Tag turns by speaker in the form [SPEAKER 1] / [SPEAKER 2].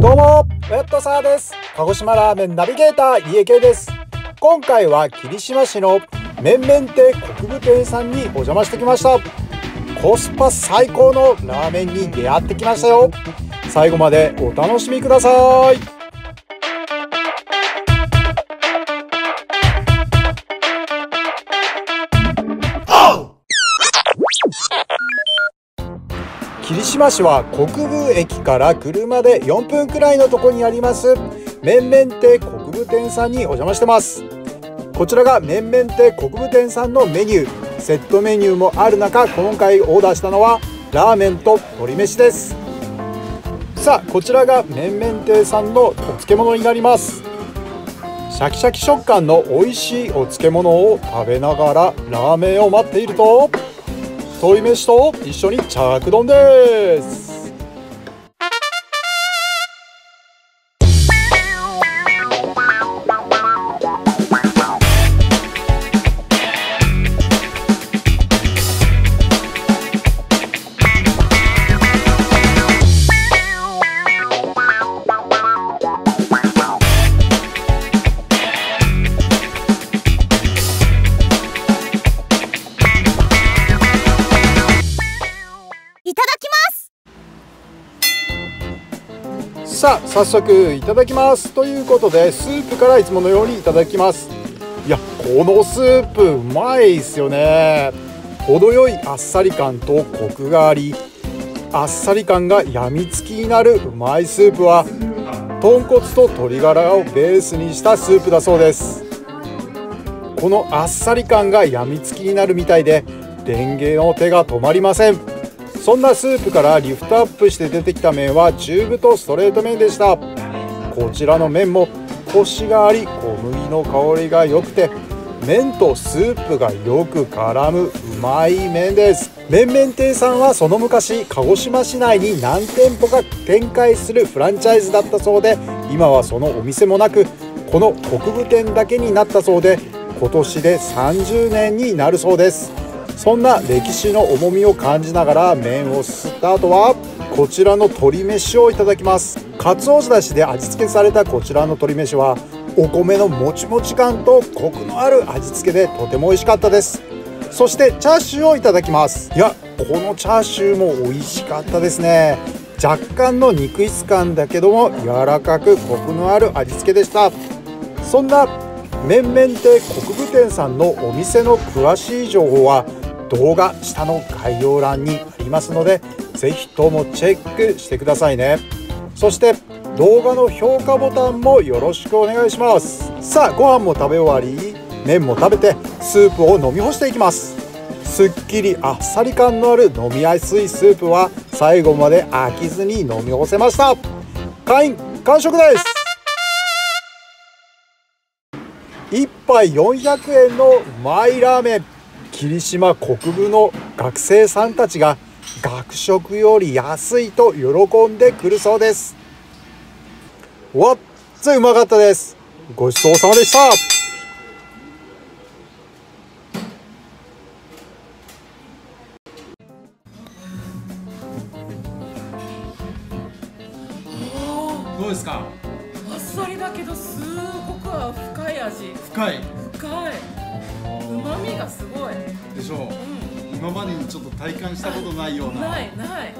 [SPEAKER 1] どうも、ウェットサーです。鹿児島ラーメンナビゲーター、家系です。今回は霧島市のめんめん亭国分店さんにお邪魔してきました。コスパ最高のラーメンに出会ってきましたよ。最後までお楽しみください。霧島市は国分駅から車で4分くらいのとこにあります。麺々亭国分店さんにお邪魔してます。こちらが麺々亭国分店さんのメニュー。セットメニューもある中今回オーダーしたのはラーメンと鶏飯です。さあこちらが麺々亭さんのお漬物になります。シャキシャキ食感の美味しいお漬物を食べながらラーメンを待っていると鶏飯と一緒にチ
[SPEAKER 2] ャーク丼です。
[SPEAKER 1] さあ早速いただきます。ということでスープからいつものようにいただきます。いやこのスープうまいですよね。程よいあっさり感とコクがありあっさり感がやみつきになるうまいスープは豚骨と鶏ガラをベースにしたスープだそうです。このあっさり感がやみつきになるみたいでレンゲの手が止まりません。そんなスープからリフトアップして出てきた麺は中太ストレート麺でした。こちらの麺もコシがあり小麦の香りが良くて麺とスープがよく絡むうまい麺です。麺々亭さんはその昔鹿児島市内に何店舗か展開するフランチャイズだったそうで今はそのお店もなくこの国分店だけになったそうで今年で30年になるそうです。そんな歴史の重みを感じながら麺をすすった後はこちらの鶏飯をいただきます。かつおだしで味付けされたこちらの鶏飯はお米のもちもち感とコクのある味付けでとても美味しかったです。そしてチャーシューをいただきます。いやこのチャーシューも美味しかったですね。若干の肉質感だけども柔らかくコクのある味付けでした。そんな麺々亭国分店さんのお店の詳しい情報は動画下の概要欄にありますのでぜひともチェックしてくださいね。そして動画の評価ボタンもよろしくお願いします。さあご飯も食べ終わり麺も食べてスープを飲み干していきます。すっきりあっさり感のある飲みやすいスープは最後まで飽きずに飲み干せました。会員完食です。1杯400円のマイラーメン。霧島国分の学生さんたちが学食より安いと喜んでくるそうです。わっついうまかったです。ごちそうさまでした。
[SPEAKER 3] どうですか？
[SPEAKER 4] あっさりだけどすごく深い味。
[SPEAKER 3] 深い
[SPEAKER 4] 深い。旨味がすごい、
[SPEAKER 3] でしょう。
[SPEAKER 4] う
[SPEAKER 3] 今までにち、ょっと体感したことないような。
[SPEAKER 4] ないない